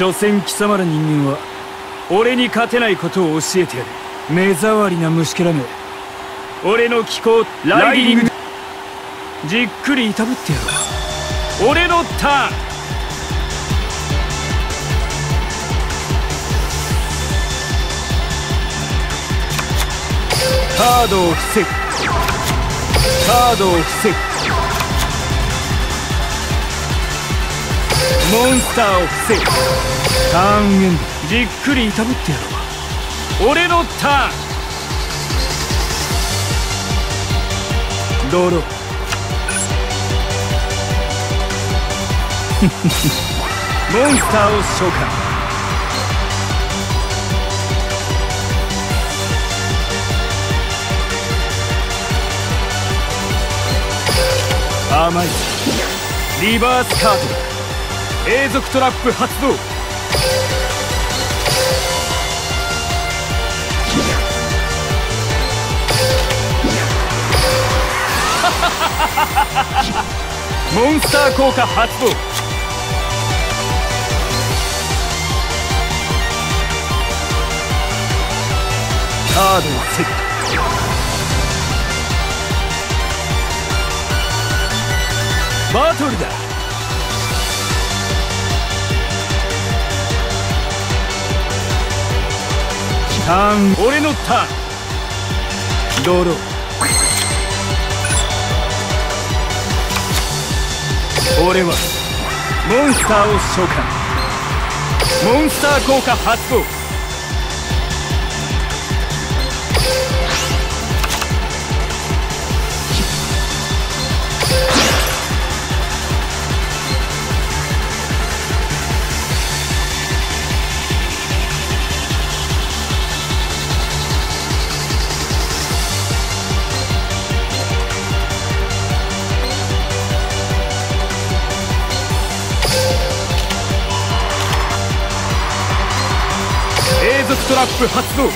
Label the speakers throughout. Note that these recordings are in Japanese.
Speaker 1: 所詮貴様ら人間は俺に勝てないことを教えてやる。目障りな虫けらめ。俺の気候ライディング。じっくりいたぶってやろう俺のターン。カードを防ぐカードを防ぐモンスターを防ぐターンエンド。じっくりいたぶってやろう。俺のターン。ドロー。モンスターを召喚。甘い。リバースカード。永続トラップ発動。モンスター効果発動。カードをセット。バトルだ。ターン俺のターン。ドロー俺はモンスターを召喚。モンスター効果発動。トラップ発動。モ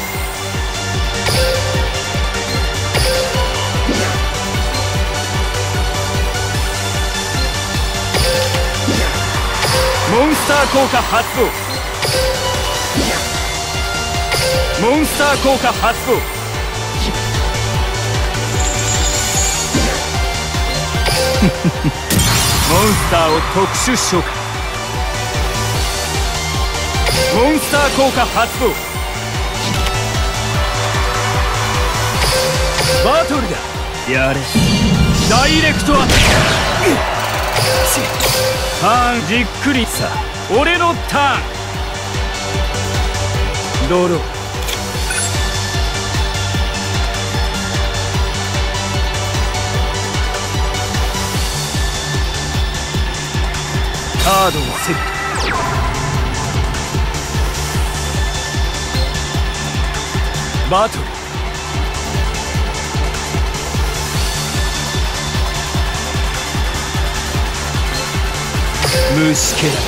Speaker 1: ンスター効果発動。モンスター効果発動。モンスターを特殊召喚。モンスター効果発動。バトルだ。やれ。ダイレクトアタック。ターンじっくりさ。俺のターン。ドロー。カードをセット。バトル。虫けらが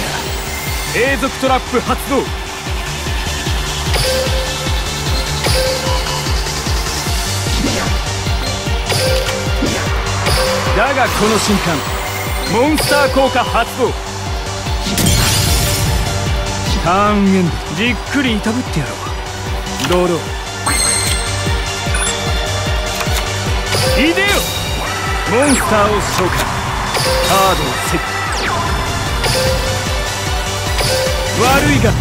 Speaker 1: 永続トラップ発動。だがこの瞬間モンスター効果発動。ターンエンドじっくりいたぶってやろう。ドローいでよモンスターを召喚。カードをセット悪いが。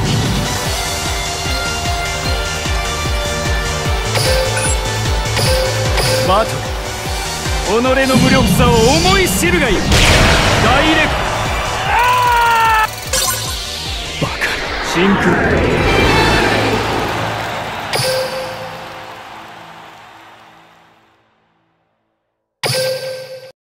Speaker 1: バトル己の無力さを思い知るがいい。ダイレクト。バカ。シンクロ